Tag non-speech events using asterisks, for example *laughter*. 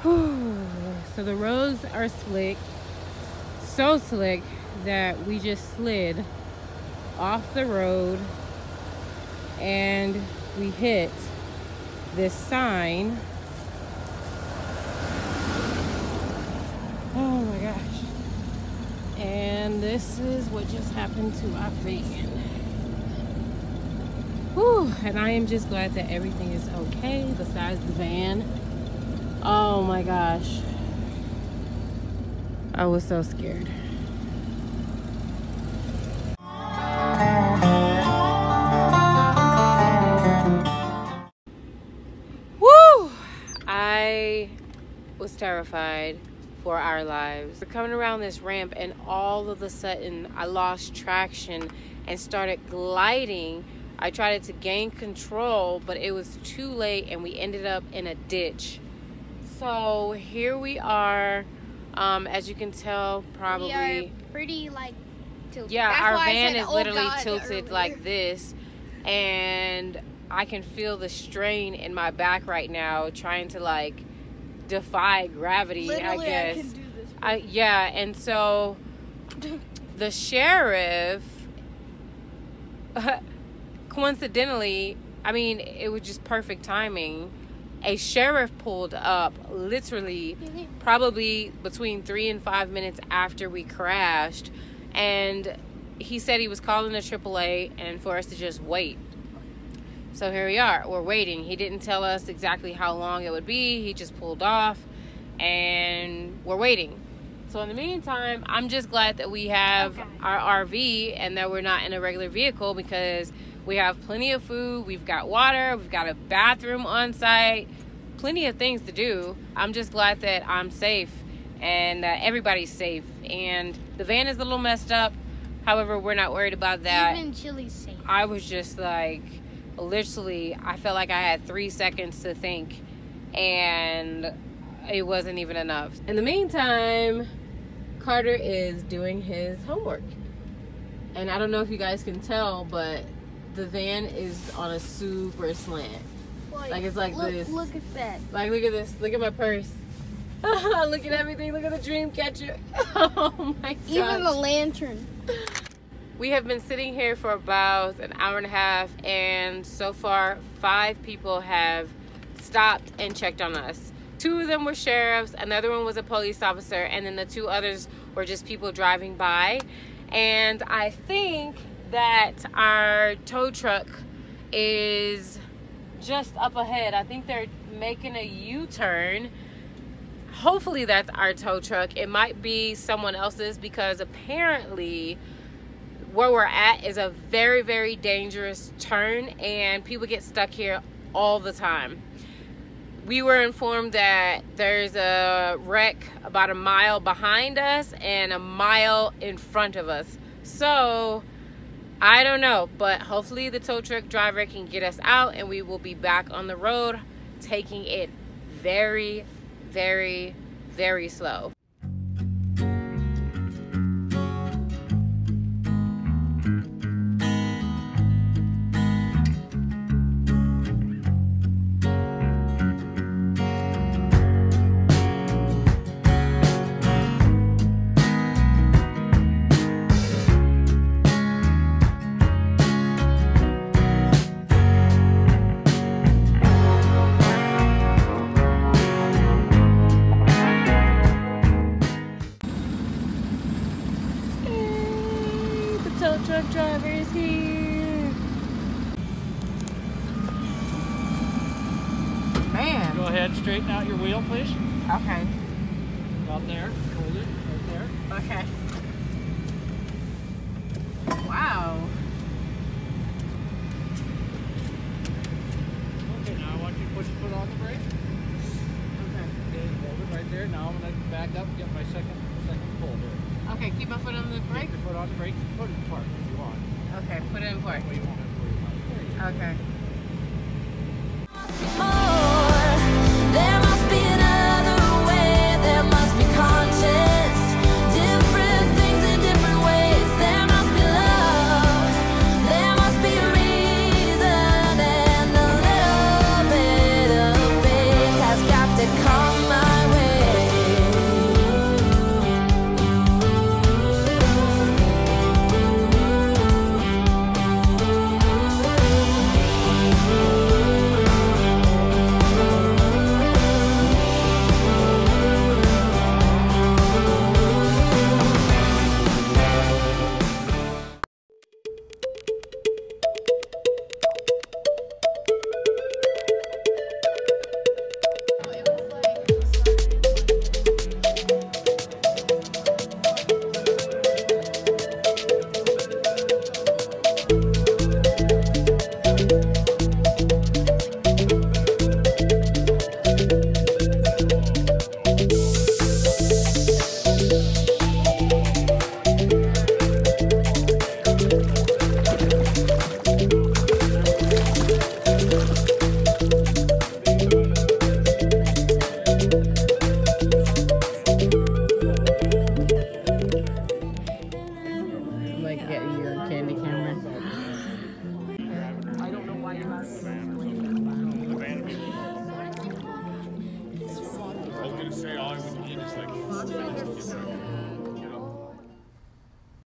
*sighs* slick, so slick that we just slid off the road and we hit this sign. Oh my gosh. And this is what just happened to our van. Whew, and I am just glad that everything is okay besides the van. Oh my gosh. I was so scared. Woo! I was terrified for our lives. We're coming around this ramp and all of a sudden I lost traction and started gliding. I tried to gain control, but it was too late and we ended up in a ditch. So here we are. Um, as you can tell, probably. We are pretty like tilted. Yeah, That's our van said, is "Oh, literally God," tilted earlier. like this, and I can feel the strain in my back right now, trying to like defy gravity. Literally, I guess. can do this. I yeah, and so *laughs* the sheriff, *laughs* coincidentally, I mean, it was just perfect timing. A sheriff pulled up literally probably between three and five minutes after we crashed, and he said he was calling the AAA and for us to just wait. So here we are. We're waiting. He didn't tell us exactly how long it would be. He just pulled off, and we're waiting. So in the meantime, I'm just glad that we have Okay. our RV and that we're not in a regular vehicle because we have plenty of food, we've got water, we've got a bathroom on site, plenty of things to do. I'm just glad that I'm safe and uh, everybody's safe. And the van is a little messed up. However, we're not worried about that. Even Chili's safe. I was just like, literally, I felt like I had three seconds to think, and it wasn't even enough. In the meantime, Carter is doing his homework. And I don't know if you guys can tell, but the van is on a super slant. Like, it's like look, this. Look at that. Like, look at this. Look at my purse. *laughs* look at everything. Look at the dream catcher. *laughs* Oh my god. Even the lantern. We have been sitting here for about an hour and a half, and so far, five people have stopped and checked on us. Two of them were sheriffs, another one was a police officer, and then the two others were just people driving by. And I think that our tow truck is just up ahead. I think they're making a U turn. Hopefully, that's our tow truck. It might be someone else's because apparently, where we're at is a very, very dangerous turn, and people get stuck here all the time. We were informed that there's a wreck about a mile behind us and a mile in front of us. So, I don't know, but hopefully the tow truck driver can get us out and we will be back on the road taking it very, very, very slow. Ahead, straighten out your wheel, please. Okay. About there. Hold it right there. Okay. Wow. Okay, now I want you to put your foot on the brake. Okay. Okay, hold it right there. Now I'm going to back up and get my second second pull here. Okay, keep my foot on the brake. Keep your foot on the brake. Put it in park if you want. Okay, put it in park. That way I was going to say all I would need is like four minutes to get.